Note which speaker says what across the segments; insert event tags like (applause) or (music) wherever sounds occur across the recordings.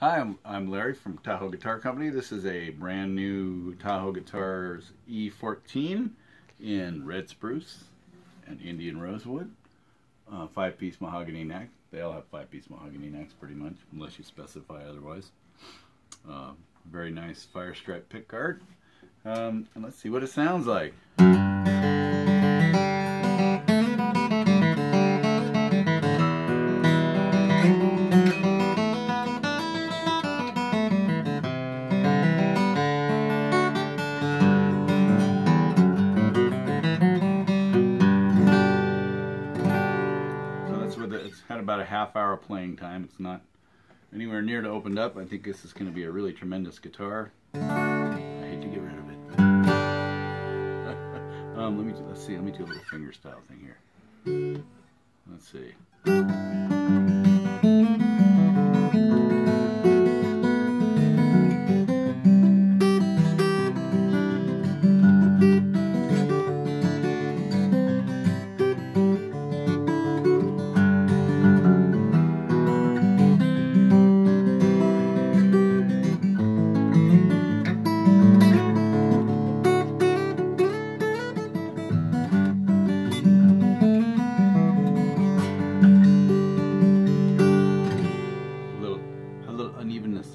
Speaker 1: Hi, I'm, I'm Larry from Tahoe Guitar Company. This is a brand new Tahoe Guitars E14 in red spruce and Indian rosewood. Uh, five piece mahogany neck. They all have five piece mahogany necks pretty much, unless you specify otherwise. Uh, very nice fire stripe pickguard. Um, and let's see what it sounds like. With it. It's had about a half hour playing time. It's not anywhere near to opened up. I think this is going to be a really tremendous guitar. I hate to get rid of it. (laughs) um, let me let's see. Let me do a little finger style thing here. Let's see.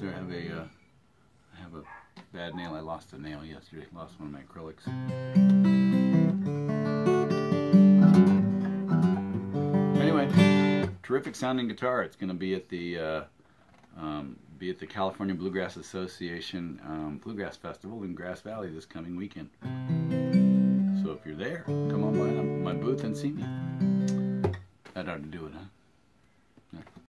Speaker 1: I have a, uh, I have a bad nail. I lost a nail yesterday. Lost one of my acrylics. Anyway, terrific sounding guitar. It's going to be at the uh, um, be at the California Bluegrass Association um, Bluegrass Festival in Grass Valley this coming weekend. So if you're there, come on by my booth and see me. That ought to do it, huh?